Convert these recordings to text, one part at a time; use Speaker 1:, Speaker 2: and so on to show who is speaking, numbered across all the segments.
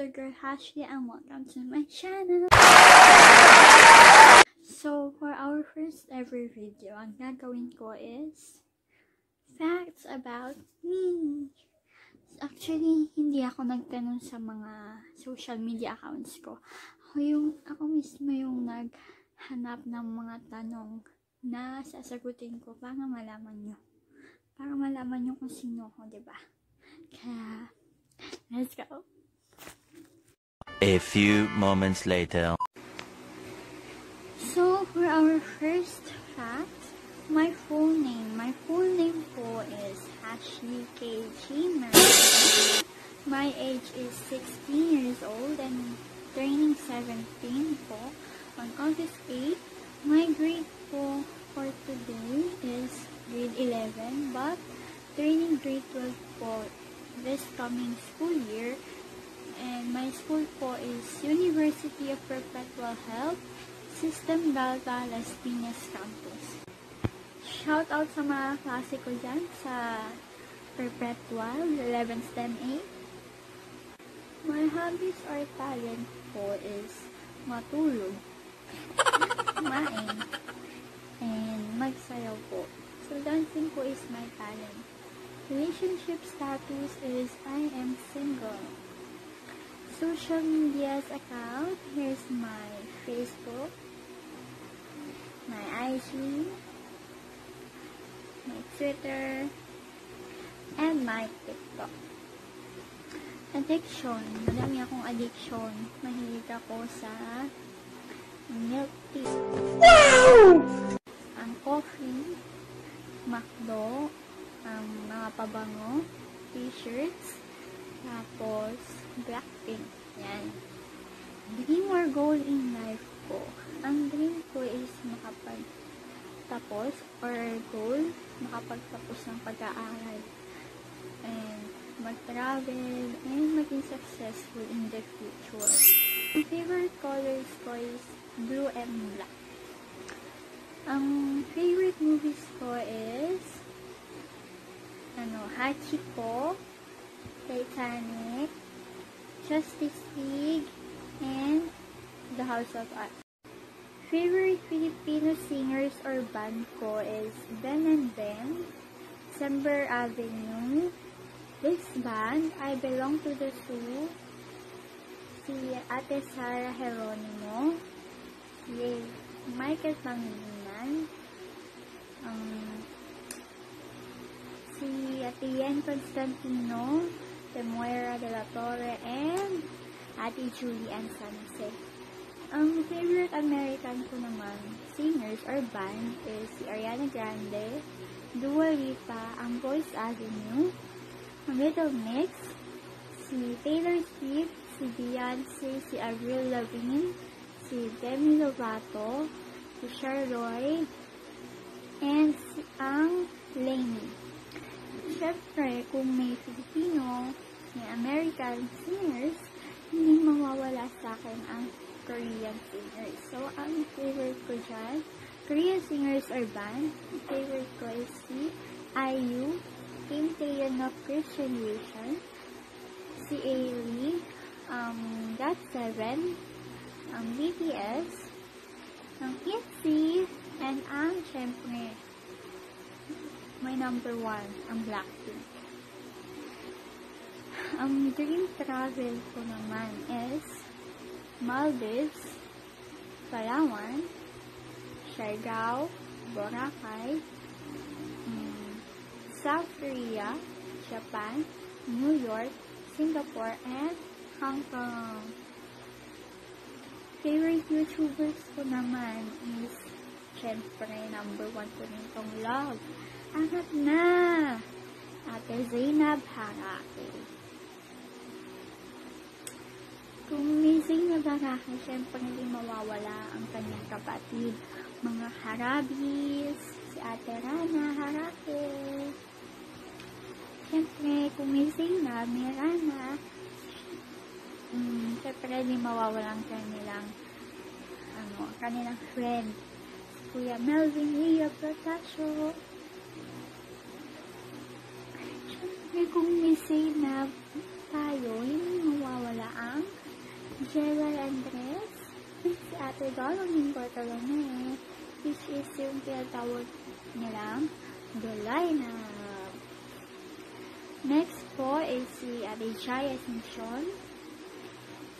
Speaker 1: your girl Ashley and welcome to my channel. So, for our first ever video, ang gagawin ko is facts about me. Actually, hindi ako nagtanong sa mga social media accounts ko. Ako, yung, ako mismo yung naghanap ng mga tanong na sasagutin ko para malaman nyo. Para malaman nyo kung sino di ba? Kaya, let's go.
Speaker 2: A few moments later.
Speaker 1: So, for our first fact, my full name. My full name po is Ashley K. Gamer. My age is 16 years old and turning 17 po on August 8. My grade po for today is grade 11 but turning grade 12 po this coming school year. And my school po is University of Perpetual Health, System Galta, Las Piñas Campus. Shout out sa mga klase ko dyan sa Perpetual, 11 STEM 8. My hobbies or talent po is matulog, kumain, and magsayaw po. So, dancing po is my talent. Relationship status is I am single. Social media's account, here's my Facebook, my IG, my Twitter, and my TikTok. Addiction. Madami akong addiction. Mahilig ako sa milk tea. Wow! Ang coffee, McDo, ang mga pabango, t-shirts, tapos Blackpink. Yan. Dream or goal in life ko. Ang dream ko is makapag tapos or goal, makapagtapos ng pag-aaral. And mag-travel and maging successful in the future. Ang favorite colors ko is blue and black. Ang favorite movies ko is ano, Hachiko, Titanic, Justice League, and The House of Art. Favorite Filipino singers or band ko is Ben and Ben, December Avenue, this band, I Belong to the Zoo, si Ate Sara Geronimo, si Michael Pangilinan, um, si Ate Yen Constantino, Moira de la Torre, and Ate Julie Ann Sanse. Ang favorite American ko naman, singers or band, is si Ariana Grande, Dua Lipa, ang Voice Avenue, ang Little Mix, si Taylor Swift, si Beyonce, si Avril Lavigne, si Demi Lovato, si Charlotte, and si ang Lainey. Siyempre, kung may Filipino, may American singers, hindi mawawala sa akin ang Korean singers. So, ang favorite ko dyan, Korean singers or band, favorite ko is si IU, Kim Taeyeon of Christian Nation, si Ailey, um, GOT7, ang BTS, ang ITZY, and ang, syempre, my number one, ang Blackpink. Ang dream travel ko naman is Maldives, Palawan, Siargao, Boracay, um, South Korea, Japan, New York, Singapore, and Hong Kong. Favorite YouTubers ko naman is syempre number one ko nitong love. Angat na! Ate Zainab Harake. Kung may Zainab Harake, syempre hindi mawawala ang kanyang kapatid. Mga Harabis, si Ate Rana Harake. Syempre, kung may Zainab, may Rana, um, syempre hindi mawawala ang kanilang ano, kanilang friend. Kuya Melvin Ria Protasio. Dahil kung may say na tayo, hindi mawawala ang Gerald Andres, si Ate Doloming Bartolome, eh. which is yung pinatawag nilang Dolina. Next po is si Ate Jai Ascension,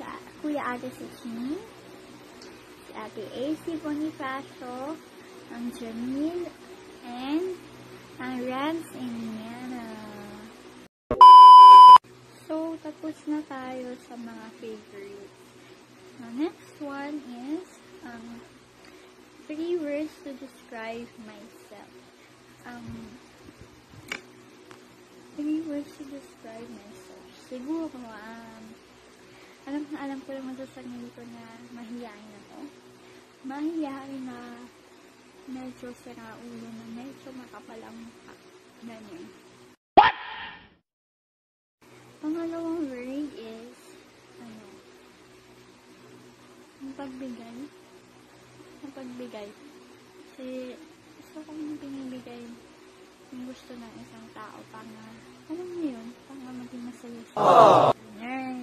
Speaker 1: sa Kuya Ate Sechini, si Ate AC Bonifacio, ang Jamil, and ang Rams Emilia. Tapos na tayo sa mga favorites. The next one is um, three words to describe myself. Um, three words to describe myself. Siguro, um, alam na alam ko naman sa sarili ko na mahihain ako. Mahihain na medyo sira ulo na medyo makapal ang mukha. Ganyan. What? Pangalawang word is, ano, ang pagbigay. Ang pagbigay. Kasi, gusto kong binibigay yung gusto ng isang tao para, alam mo yun, para maging masaya siya. Ganyan.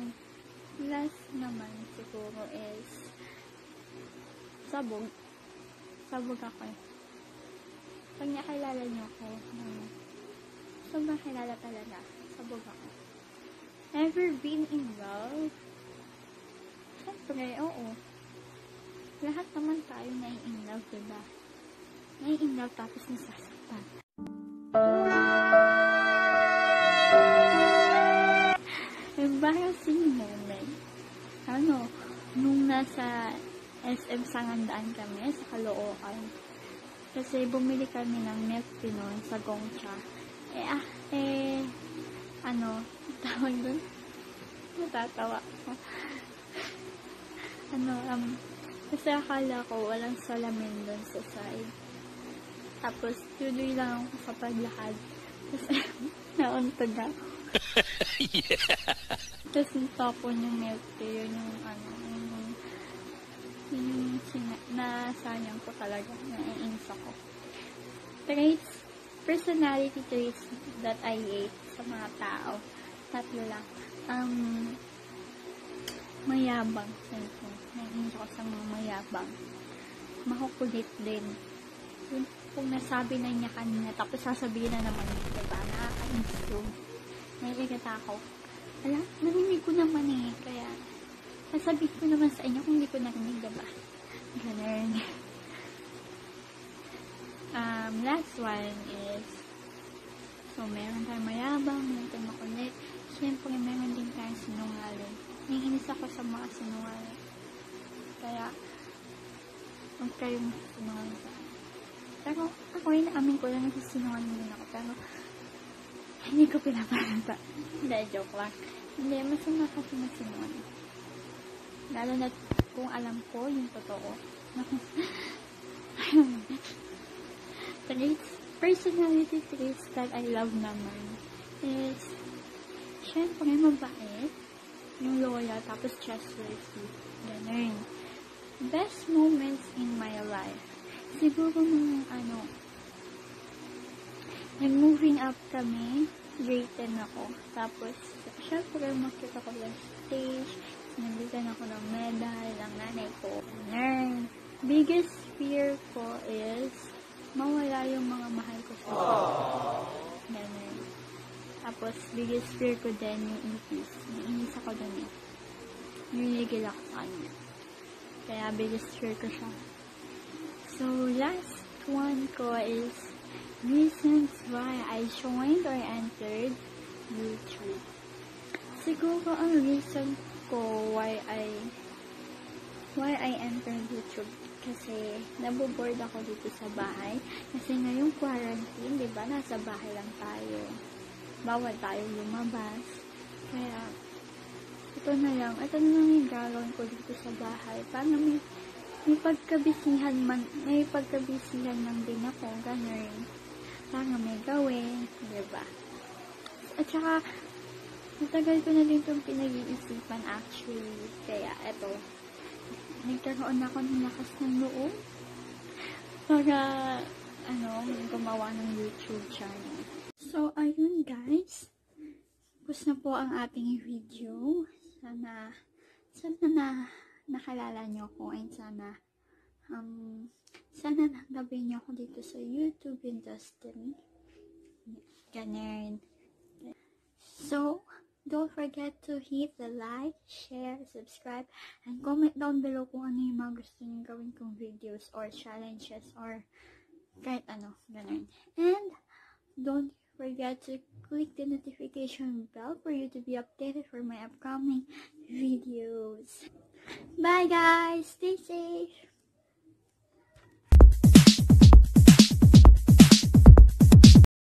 Speaker 1: Last naman siguro is, sabog. Sabog ako eh. Pag nakilala niyo ako, um, sobrang kilala talaga. Sabog ako. Ever been in love? Siyempre, oo. Lahat naman tayo na in love, diba? Na in love tapos nasasaktan. Embarrassing moment. Ano, nung nasa SM Sangandaan kami, sa Caloocan. Kasi bumili kami ng milk noon sa Gongcha. Eh, ah, eh, ano, tawag doon? Natatawa ano, um, kasi akala ko walang salamin doon sa side. Tapos, tuloy lang ako sa paglakad. Kasi, nauntog ako. Tapos, tapon yung milk tea, yun yung, ano, yung, yung sina- nasayang ko talaga, naiinis ako. Traits, personality traits that I hate sa mga tao. Tatlo lang. Um, mayabang. Siyempre, naiinis ako sa mga mayabang. Makukulit din. Yun, kung nasabi na niya kanina, tapos sasabihin na naman diba? Nakakainis yun. Naiigat ako. Alam, narinig ko naman eh, kaya sasabihin ko naman sa inyo kung hindi ko narinig, diba? Ganun. um, last one is, so, meron tayong mayabang, meron tayong makulit. Siyempre, meron din tayong sinungaling. Nanginis ako sa mga sinungaling. Kaya, huwag kayong sinungaling sa akin. Pero, ako rin naamin ko lang na sinungaling din ako. Pero, hindi ko pinapalata. Hindi, joke lang. Hindi, masama kasi magsinungaling. Lalo na kung alam ko yung totoo. traits, personality traits that I love naman is, syempre, mabait, yung loyal, tapos trustworthy. Ganun. Best moments in my life. Siguro nung, ano, nag-moving up kami, grade 10 ako. Tapos, syempre, makita ko yung stage, nabigyan ako ng medal ng nanay ko. Ganun. Biggest fear ko is mawala yung mga mahal ko sa Ganun. Tapos, biggest fear ko din yung ipis. Naiinis ako dun eh. Niligil ako sa kanya. Kaya, biggest fear ko siya. So, last one ko is reasons why I joined or entered YouTube. Siguro ang reason ko why I why I entered YouTube kasi naboboard ako dito sa bahay kasi ngayong quarantine, 'di ba? Nasa bahay lang tayo. Bawal tayo lumabas. Kaya ito na lang, ito na lang yung gagawin ko dito sa bahay. Paano may may pagkabisihan man, may pagkabisihan man din ako, ganun. Para may gawin, 'di ba? At saka, matagal ko na din itong pinag-iisipan actually. Kaya, eto, nagkaroon ako ng lakas ng loob para, ano, gumawa ng YouTube channel. So, ayun guys. Tapos na po ang ating video. Sana, sana na nakalala nyo ko and sana Um, sana tanggapin niyo ako dito sa YouTube industry. Ganun. So, don't forget to hit the like, share, subscribe, and comment down below kung ano yung mga gusto niyo gawin kong videos or challenges or kahit ano, ganun. And, don't forget to click the notification bell for you to be updated for my upcoming videos. Bye guys! Stay safe!